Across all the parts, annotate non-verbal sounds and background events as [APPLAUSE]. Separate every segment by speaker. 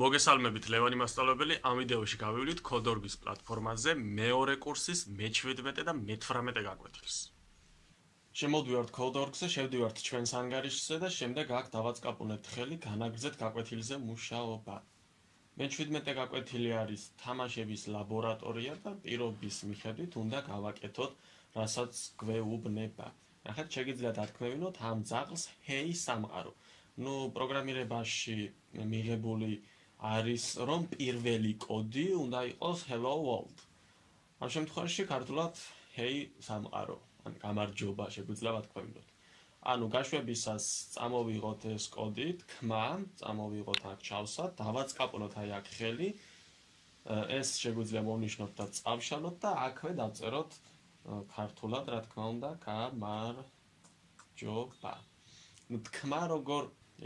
Speaker 1: მოგესალმებით ლევანი მასწავლებელი. ამ ვიდეოში გავივლით Codorg-ის პლატფორმაზე მეორე კურსის მე-17 და მე-18 გაკვეთილს. შემოდივართ Codorg-ზე, შევდივართ ჩვენს ანგარიშზე და შემდეგ აქ დავაწყაპუნებთ ხელი განაგრძეთ გაკვეთილზე მუშაობა. მე-17 გაკვეთილი არის თამაშების ლაბორატორია და პირობის მიხედვით უნდა გავაკეთოთ, რასაც გვეუბნება. ახლა შეგიძლიათ ათქმევინოთ ამ ძაღლს Hey სამყარო. ну პროგრამირებაში მიღებული არის რომ პირველი კოდი უნდა იყოს hello world. ამ შემთხვევაში ქართულად hey სამყარო, ან გამარჯობა შეგვიძლია ვთქვათ. ანუ გაშვებისას წამოვიღოთ ეს კოდი, თქმა, წამოვიღოთ აქ ჩავსვათ, დავაწყაპოთ აი აქ ხელი. ეს შეგვიძლია მონიშნოთ და წავშალოთ და აქვე დავწეროთ ქართულად, რა თქმა უნდა, გამარჯობა. ну თქმა როგორ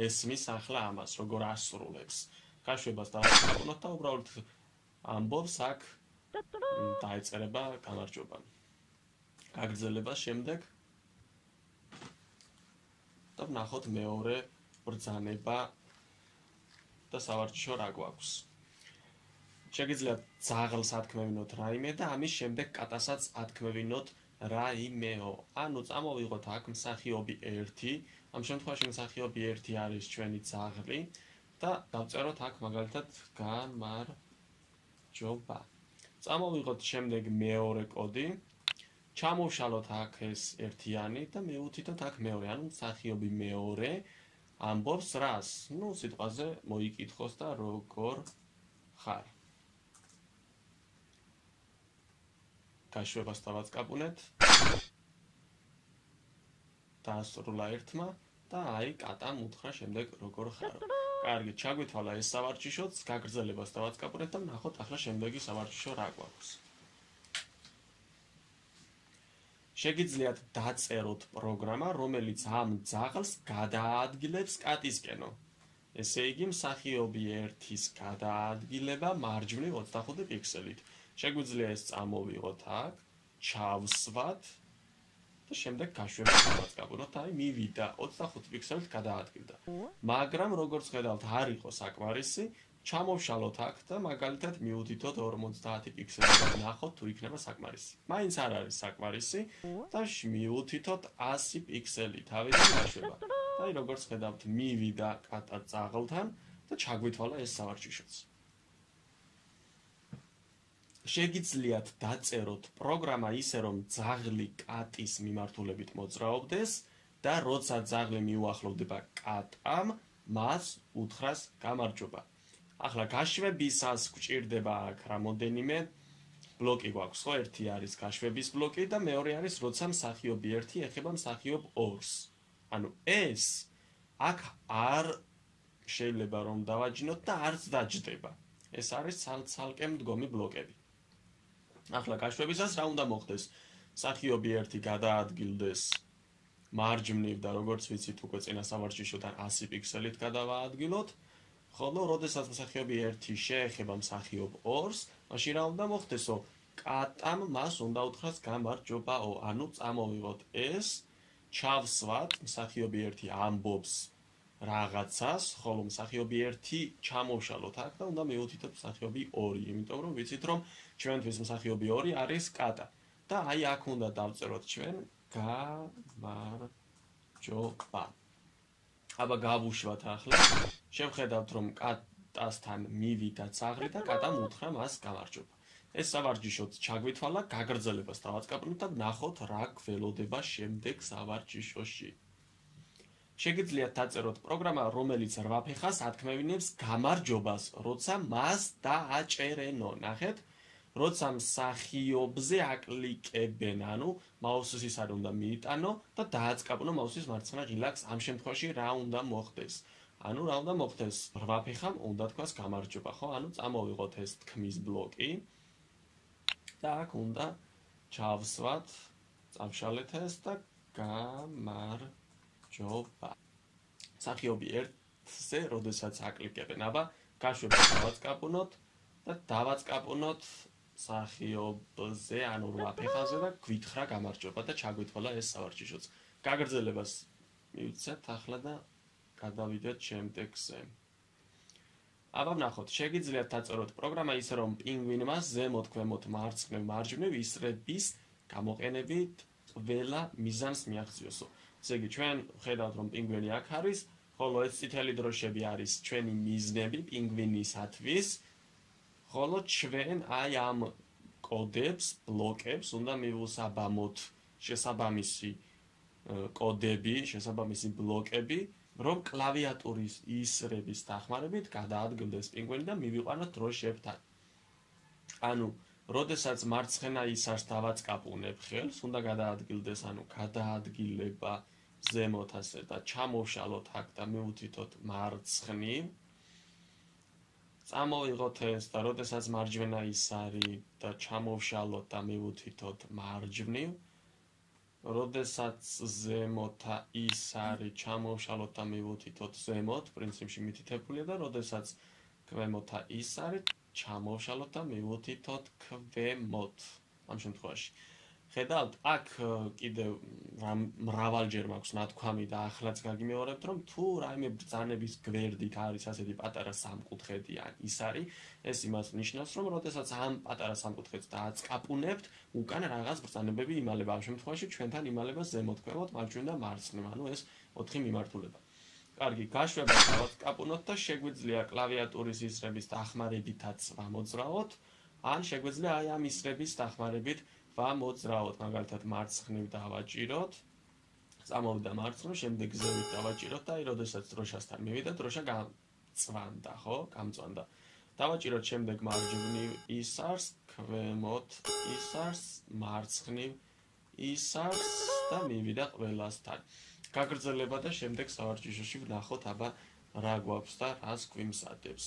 Speaker 1: ესმის ახლა ამას, როგორ ასრულებს. გაშვებას დავაწყობთ და უბრალოდ ამბობს აქ დაიწერება გამარჯობა. გაგრძელება შემდეგ და ნახოთ მეორე ბრძანება და სავარჯიშო რა გვაქვს. შეგიძლიათ ძაღლს ათქმევინოთ რაიმე და ამის შემდეგ კატასაც ათქმევინოთ რაიმეო. ანუ წამოვიღოთ აქ მსახიობი 1. ამ შემთხვევაში მსახიობი 1 არის ჩვენი ძაღლი. და დავწეროთ აქ მაგალითად გამარჯობა. წამოვიღოთ შემდეგ მეორე კოდი. ჩამოვშალოთ აქ ეს ერთიანი და მეუთითოთ აქ მეორე, ანუ სახიობი მეორე ამბობს რას? ну, სიტყვაზე მოიკითხოს და როგორ ხარ. გაშვებას დავაწყაპუნეთ. დაასრულა ერთმა და აი კატამ უთხრა შემდეგ როგორ ხარ. კარგი, ჩაგვითვალა ეს სავარჯიშოც, გაგრძელებას დავაწყაპურეთ და ნახოთ ახლა შემდეგი სავარჯიშო რა გვაქვს. შეგიძლიათ დაწეროთ პროგრამა, რომელიც ამ ძაღლს გადაადგილებს კატისკენო. ესე იგი, მსახიობი 1-ის გადაადგილება მარჯვნივ 25 პიქსელით. შეგვიძლია ეს წამოვიღოთ აქ, ჩავსვათ და შემდეგ გაშვება დავაწყაბოთ, აი მივიდა 25 პიქსელით გადაადგილდა. მაგრამ როგორც ხედავთ, არ იყო საკმარისი, ჩამოვშალოთ აქ და მაგალითად მიუთითოთ 50 პიქსელი და ნახოთ თუ იქნება საკმარისი. მაინც არ არის საკმარისი და მიუთითოთ 100 პიქსელი თავიდან გაშვება. [LAUGHS] აი როგორც ხედავთ, მივიდა კატა წაღლთან და ჩაგვითვალა ეს სავარჯიშოც. შეგიძლიათ დაწეროთ პროგრამა ისე რომ ძაღლი კატის მიმართულებით მოძრაობდეს და როცა ძაღლი მიუახლოვდება კატამ, მას უთხრას გამარჯობა. ახლა გაშვებისას გვჭირდება აქ რამოდენიმე ბლოკი გვაქვს, ხო? ერთი არის გაშვების ბლოკი და მეორე არის როცა მსახიობი 1 ეხება მსახიობ 2-ს. ანუ ეს აქ არ შეიძლება რომ დავაჯინოთ და არც დაჯდება. ეს არის ცალ-ცალკე მდგომი ბლოკები. ახლა გაშვებისას რა უნდა მოხდეს? სახიობი ერთი გადაადგილდეს მარჯვნივ და როგორც ვიცით უკვე წინა სამარჯიშოთან 100 პიქსელით გადავაადგილოთ. ხოლო როდესაც სახიობი ერთი შეეხება მსახიობ 2-ს, მაშინ რა უნდა მოხდესო? კატამ მას უნდა უთხრას გამარჯობაო, ანუ წამოვიღოთ ეს, ჩავსვათ მსახიობი ერთი ამბობს რაღაცას, ხოლო მსახიობი 1 ჩამოვშალოთ აქ და უნდა მეუთითოთ მსახიობი 2, იმიტომ რომ ვიცით რომ ჩვენთვის მსახიობი 2 არის კატა. და აი აქ უნდა დავწეროთ ჩვენ გამარჯობა. აბა გავუშვათ ახლა. შევხედავთ რომ კატასთან მივიდა ცაღრი და კატამ უთხრა მას გამარჯობა. ეს სავარჯიშოც ჩაგვითვალა, გაგრძელებას დავაწყაპნოთ და ნახოთ რა გველოდება შემდეგ სავარჯიშოში. შეგიძლიათ დაწეროთ პროგრამა, რომელიც რვაფეხას ათქმევინებს გამარჯობას, როცა მას დააჭერენო. ნახეთ, როცა მსახიობზე აკლიკებენ, ანუ მაუსის არ უნდა მიიტანო და დააწყაპნო მაუსის მარცხენა ღილაკს. ამ შემთხვევაში რა უნდა მოხდეს? ანუ რა უნდა მოხდეს? რვაფეხამ უნდა თქვას გამარჯობა, ხო? ანუ წამოვიღოთ ეს თქმის ბლოკი. და აქ უნდა ჩავსვათ, წავშალეთ ეს და გამარჯობა. ჯობა. სახიობი 1-ზე, როდესაც აკლიკებენ, აბა, გაშვებს დავაწყაპუნოთ და დავაწყაპუნოთ სახიობზე, ანუ რა ფეხაზე და გვითხრა გამარჯობა და ჩაგვითვალა ეს სავარჯიშოც. გაგრძელებას მივცეთ ახლა და გადავიდეთ შემდეგზე. აბა ვნახოთ, შეგიძლიათ დაწეროთ პროგრამა ისე რომ პინგვინმა ზემოთ, ქვემოთ, მარცხნივ, მარჯვნივ ისრების გამოყენებით ყველა მიზანს მიაღწიოსო. ესე იგი, ჩვენ ხედავთ რომ პინგვინი აქ არის, ხოლო ეს წითელი დროშები არის ჩვენი მიზნები პინგვინისათვის. ხოლო ჩვენ აი ამ კოდებს, ბლოკებს უნდა მივუსაბამოთ შესაბამისი კოდები, შესაბამისი ბლოკები, რომ კლავიატურის ისრების დახმარებით გადაადგილდეს პინგვინი და მივიყვანოთ დროშებთან. ანუ, როდესაც მარცხენა ისარს დავაწყაპუნებ ხელს, უნდა გადაადგილდეს, ანუ გადაადგილება ზემოთ ასე და ჩამოვშალოთ აქ და მივუთითოთ მარცხნივ. წამოვიღოთ ეს და როდესაც მარჯვენა ისარი და ჩამოვშალოთ და მივუთითოთ მარჯვნივ. როდესაც ზემოთა ის არის ჩამოვშალოთ და მივუთითოთ ზემოთ, პრინციპში მითითებულია და როდესაც ქვემოთა ის არის ჩამოვშალოთ და მივუთითოთ ქვემოთ. ამ შემთხვევაში ხედავთ, აქ კიდევ მრავალჯერ მაქვს ნათქვამი და ახლაც გაგიმეორებთ, რომ თუ რაიმე ბრძანების გვერდით არის ასეთი პატარა სამკუთხედი ან ის არის, ეს იმას ნიშნავს, რომ როდესაც ამ პატარა სამკუთხედს დააწყაპუნებთ, უკან რაღაც ბრძანებები იმალება. ამ შემთხვევაში ჩვენთან იმალება ზემოთ, ქვემოთ, მარჯვნივ და მარცხნივ, ანუ ეს ოთხი მიმართულება. კარგი, გაშვება დავაწყაპუნოთ და შეგვიძლია კლავიატურის ისრების დახმარებითაც ამოძრაოთ, ან შეგვიძლია აი ამ ისრების დახმარებით ვამოძრაოთ, მაგალითად მარცხნივ დავაჭიროთ. წამოვიდა მარცხნივ, შემდეგ ზევით დავაჭიროთ და აი, როდესაც დროშასთან მივიდა, დროშა გამწვანდა, ხო? გამწვანდა. დავაჭიროთ შემდეგ მარჯვნივ ისარს, ქვემოთ ისარს, მარცხნივ ისარს და მივიდა ყველასთან. გაგრძელება და შემდეგ სავარჯიშოში ვნახოთ, აბა რა გვაქვს და რას გვიმსადებს.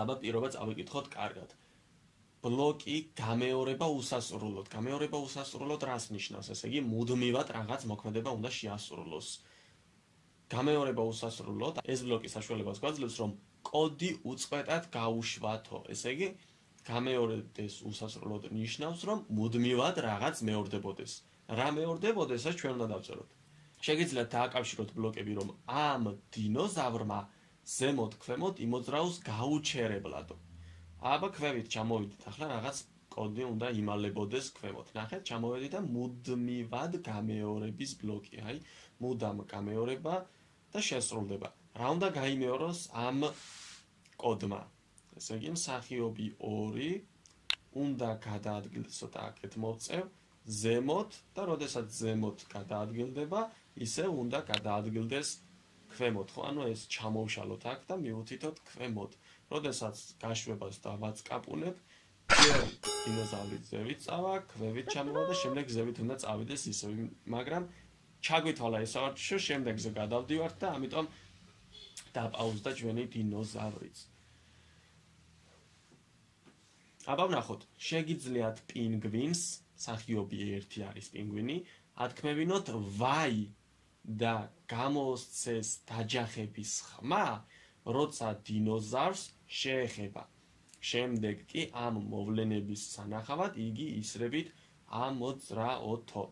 Speaker 1: აბა პირობა წავიკითხოთ კარგად. ბლოკი გამეორება უსასრულოდ. გამეორება უსასრულოდ რას ნიშნავს? ესე იგი, მუდმივად რაღაც მოქმედება უნდა შეასრულოს. გამეორება უსასრულოდ ეს ბლოკი საშუალებას გვაძლევს, რომ კოდი უწყვეტად გაუშვათო. ესე იგი, გამეორებდეს უსასრულოდ ნიშნავს, რომ მუდმივად რაღაც მეორდებოდეს. რა მეორდებოდეს, ეს ჩვენ უნდა დავწეროთ. შეგიძლიათ დააკავშიროთ ბლოკები, რომ ამ დინოზავრმა ზემოთ ქვემოთ იმოძრაოს გაუჩერებლადო. აბა ქვევით ჩამოვიდეთ. ახლა რაღაც კოდი უნდა იმალებოდეს ქვემოთ. ნახეთ, ჩამოვედი და მუდმივად გამეორების ბლოკი. აი, მუდამ გამეორება და შესრულდება. რა უნდა გამეოროს ამ კოდმა? ესე იგი, მსახიობი 2 უნდა გადაადგილდეს ცოტა აქეთ მოვწევ ზემოთ და როდესაც ზემოთ გადაადგილდება, ისე უნდა გადაადგილდეს ქვემოთ. ხო, ანუ ეს ჩამოვშალოთ აქ და მივუთითოთ ქვემოთ. როდესაც გაშვებას დავაწყაპუნებ, ჯერ დინოზავრი ზევით წავა, ქვევით ჩამოვა და შემდეგ ზევით უნდა წავიდეს ისევ, მაგრამ ჩაგვითვალა ეს ავარჩიო, შემდეგზე გადავდივართ და ამიტომ დაპაუზდა ჩვენი დინოზავრიც. აბა ვნახოთ, შეგიძლიათ პინგვინს, სახიობი ერთი არის პინგვინი, ათქმევინოთ ვაი და გამოსცეს დაჯახების ხმა, როცა დინოზავრს შეეხება. შემდეგ კი ამ მოვლენების სანახავად იგი ისრებით ამოძრაოთო.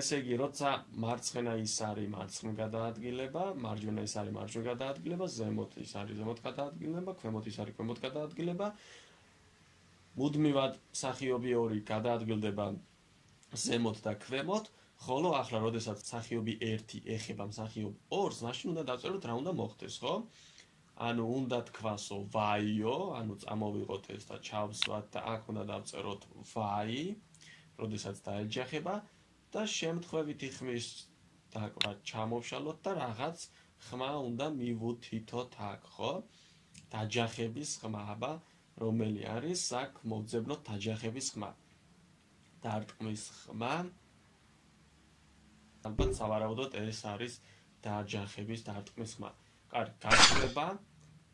Speaker 1: ესე იგი, როცა მარცხენა ის არის მარცხნ გადაადგილება, მარჯვენა ის არის მარჯვენ გადაადგილება, ზემოთ ის არის ზემოთ გადაადგილება, ქვემოთ ის არის ქვემოთ გადაადგილება. მუდმივად სახიობი 2 გადაადგილდება ზემოთ და ქვემოთ, ხოლო ახლა, როდესაც სახიობი 1 ეხება მსახიობ 2-ს, მაშინ უნდა დავწეროთ რა უნდა მოხდეს, ხო? ანუ უნდა თქვასო ვაიო, ანუ წამოვიღოთ ეს და ჩავსვათ და აქ უნდა დავწეროთ ვაი, როდესაც დაეჯახება და შემთხვევითი ხმის დაკვრა ჩამოვშალოთ და რაღაც ხმა უნდა მივუთითოთ აქ, ხო? დაჯახების ხმა, აბა, რომელი არის აქ მოვძებნოთ დაჯახების ხმა. დარტყმის ხმა. ალბათ სავარაუდოდ ეს არის დაჯახების დარტყმის ხმა. კარგი, გაშვება.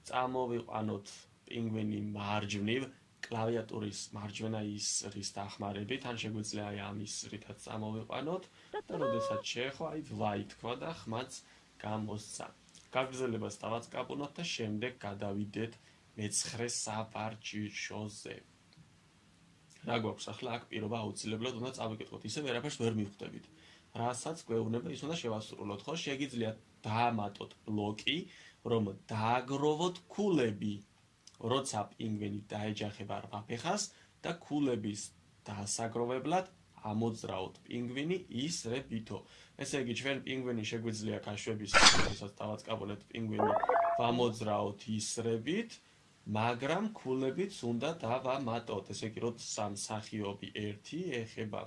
Speaker 1: წამოვიყვანოთ პინგვინი მარჯვნივ კლავიატურის მარჯვენა ისრის დახმარებით, ან შეგვიძლია ამ ისრითაც წამოვიყვანოთ და როდესაც შეეხო, აი ვაი თქვა და ხმაც გამოსცა. გაგრძელებას დავაწყაპუნოთ და შემდეგ გადავიდეთ მეცხრე სავარჯიშოზე. რა გვაქვს ახლა აქ პირობა აუცილებლად უნდა წავიკითხოთ, ისე ვერაფერს ვერ მივხვდებით. რასაც გვეუბნება ის უნდა შევასრულოთ, ხო? შეგიძლიათ დაამატოთ ბლოკი, რომ დააგროვოთ ქულები. როცა პინგვინი დაეჯახება რვაფეხას და ქულების დასაგროვებლად ამოძრაოთ პინგვინი ისრებითო. ესე იგი, ჩვენ პინგვინი შეგვიძლია გაშვების შესაძლოა დავაწყაბოთ პინგვინი ვამოძრაოთ ისრებით, მაგრამ ქულებიც უნდა დავამატოთ. ესე იგი, როცა მსახიობი 1 ეხება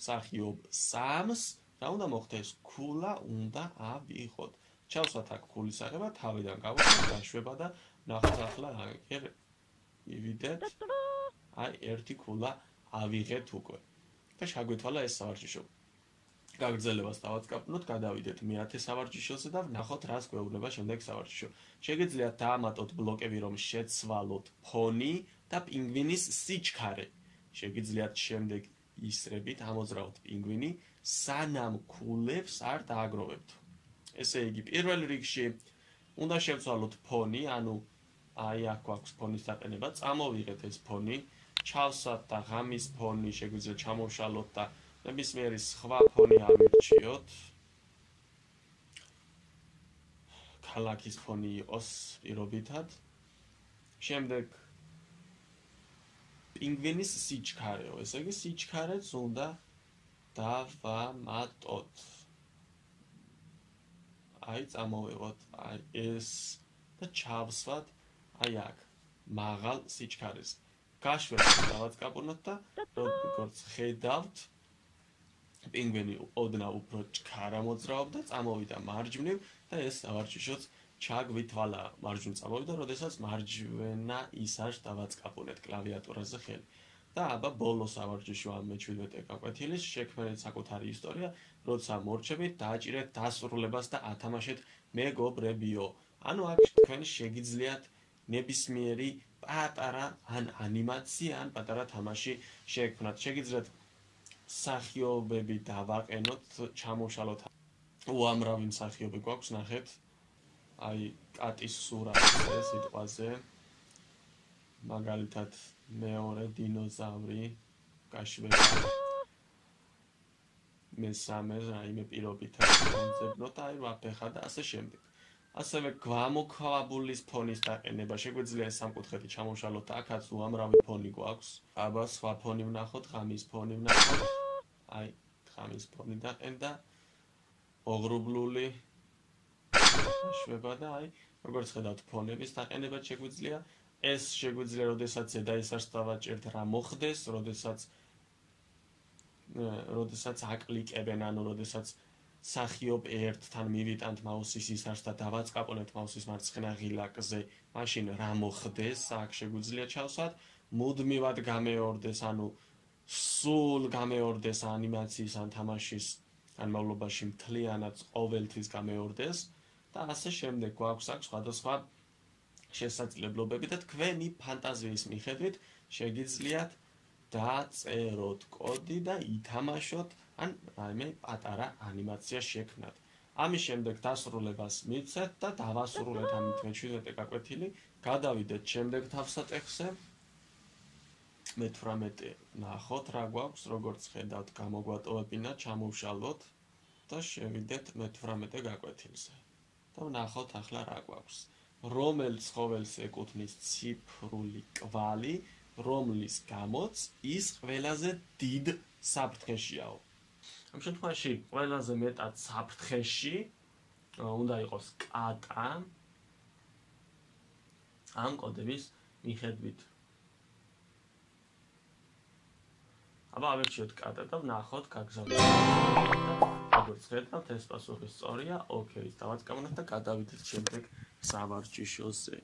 Speaker 1: მსახიობ 3-ს, რა უნდა მოხდეს? ქულა უნდა ავიღოთ. ჩავსვათ აქ ქულის აღება, თავიდან გავუშვათ გაშვება და ნახოთ ახლა აქ ივიდეთ. აი, ერთი ქულა ავიღეთ უკვე. და შეგვითვალა ეს სავარჯიშო. გაგრძელებას დავაწყაბნოთ, გადავიდეთ მე-10 სავარჯიშოზე და ვნახოთ რას გვეუბნება შემდეგ სავარჯიშო. შეგიძლიათ დაამატოთ ბლოკები, რომ შეცვალოთ ფონი და პინგვინის სიჩქარე. შეგიძლიათ შემდეგ ისრებით ამოძრავოთ პინგვინი, სანამ ქულებს არ დააგროვებთ. ესე იგი, პირველ რიგში უნდა შევცვალოთ ფონი, ანუ აი აქ გვაქვს ფონის დაყენება, წამოვიღეთ ეს ფონი, ჩავსვათ და ღამის ფონი შეგვიძლია ჩამოვშალოთ და ნებისმიერი სხვა ფონი ავირჩიოთ. ქალაქის ფონი იყოს პირობითად. შემდეგ პინგვინის სიჩქარეო, ესე იგი სიჩქარეც უნდა დავამატოთ. აი წამოვიღოთ აი ეს და ჩავსვათ აი აქ მაღალ სიჩქარეს. გაშვერთ დავაწყაბუნოთ და როგორც ხედავთ პინგვინი ოდნა უფრო ჩქარა მოძრაობდა წამოვიდა მარჯვნივ და ეს ავარჯიშოც ჩაგვითვალა მარჯვნივ წამოვიდა როდესაც მარჯვენა ისარს დავაწყაბუნეთ კლავიატურაზე ხელი და აბა ბოლოს ავარჯიშო ამ მე-17 გაკვეთილის შექმნეთ საკუთარი ისტორია როცა მორჩებით დააჭირეთ დასრულებას და ათამაშეთ მეგობრებიო ანუ აქ თქვენ შეგიძლიათ ნებისმიერი პატარა ან ანიმაცია ან პატარა თამაში შექმნათ. შეგიძლიათ სახიობები დავაყენოთ, ჩამოშალოთ. უამრავი სახიობი გვაქვს, ნახეთ. აი, კატის სურათზე სიტყვაზე. მაგალითად, მეორე დინოზავრი გაშვება. მესამე რაიმე პირობითად კონცეპტო და აი, ვაფეხა და ასე შემდეგ. ასევე გვამოქვაბულის ფონის დაყენება შეგვიძლია სამკუთხედი ჩამოშალოთ აქაც უამრავი ფონი გვაქვს აბა სხვა ფონი ვნახოთ ღამის ფონი ვნახოთ აი ღამის ფონი დაყენდა ოღრუბლული შვება და აი როგორც ხედავთ ფონების დაყენება შეგვიძლია. ეს შეგვიძლია როდესაც ზედა ისარს დავაჭერთ რა მოხდეს როდესაც როდესაც აკლიკებენ ანუ როდესაც სახიობ ერთთან მივიტანთ მაუსის ისარს და დავაწყაპონებთ მაუსის მარცხენა ღილაკზე, მაშინ რა მოხდეს? აქ შეგვიძლია ჩავსვათ, მუდმივად გამეორდეს, ანუ სულ გამეორდეს ანიმაციის ან თამაშის განმავლობაში მთლიანად ყოველთვის გამეორდეს და ასე შემდეგ გვაქვს აქ სხვადასხვა შესაძლებლობები და თქვენი ფანტაზიის მიხედვით შეგიძლიათ დაწეროთ კოდი და ითამაშოთ ან რაიმე პატარა ანიმაცია შექმნათ. ამის შემდეგ დასრულებას მიცეთ და დავასრულეთ ამით მე-17 გაკვეთილი. გადავიდეთ შემდეგ თავსატეხზე. მე-18 ნახოთ რა გვაქვს, როგორც ხედავთ, გამოგვატოვებინა, ჩამოვშალოთ და შევიდეთ მე-18 გაკვეთილზე. და ნახოთ ახლა რა გვაქვს. რომელ ცხოველს ეკუთვნის ციფრული კვალი, რომლის გამოც ის ყველაზე დიდ საფრთხეშიაო. ამ შემთხვევაში ყველაზე მეტად საფრთხეში უნდა იყოს კატა ამ კოდების მიხედვით. აბა ავერჩიოთ კატა და ვნახოთ გაგზავნოთ. როგორც ხედავთ, ეს პასუხი სწორია. ოკეი, დავაწყებოთ და გადავიდეთ შემდეგ სამარჯიშოზე.